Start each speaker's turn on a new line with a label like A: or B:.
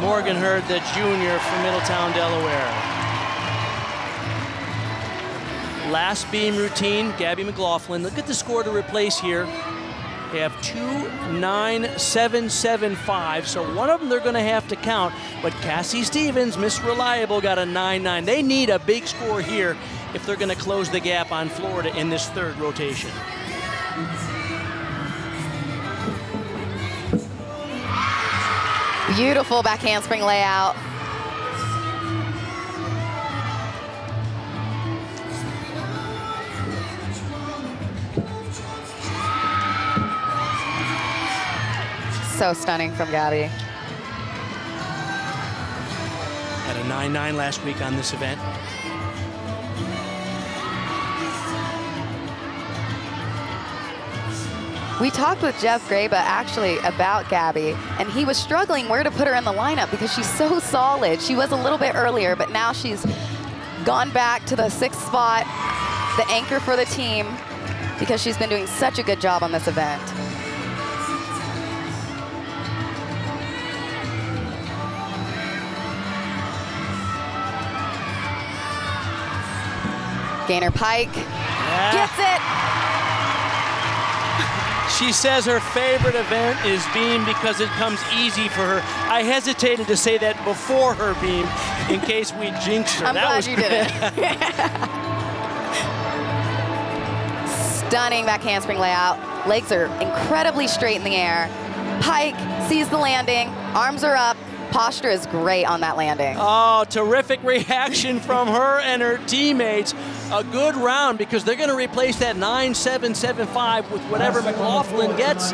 A: Morgan Hurd, the junior from Middletown, Delaware. Last beam routine, Gabby McLaughlin. Look at the score to replace here. They have two, nine, seven, seven, five. So one of them they're going to have to count. But Cassie Stevens, Miss Reliable, got a nine, nine. They need a big score here if they're going to close the gap on Florida in this third rotation.
B: Beautiful back handspring layout. So stunning from Gabby.
A: Had a 9-9 last week on this event.
B: We talked with Jeff Graba actually about Gabby, and he was struggling where to put her in the lineup because she's so solid. She was a little bit earlier, but now she's gone back to the sixth spot, the anchor for the team, because she's been doing such a good job on this event. Gainer Pike
A: Yeah.
B: gets it.
A: She says her favorite event is beam because it comes easy for her. I hesitated to say that before her beam in case we jinxed her.
B: I'm
A: that
B: glad
A: was
B: you did it. Stunning back handspring layout. Legs are incredibly straight in the air. Pike sees the landing, arms are up. Posture is great on that landing.
A: Oh, terrific reaction from her and her teammates. A good round because they're going to replace that 9-7-7-5 with whatever McLaughlin gets.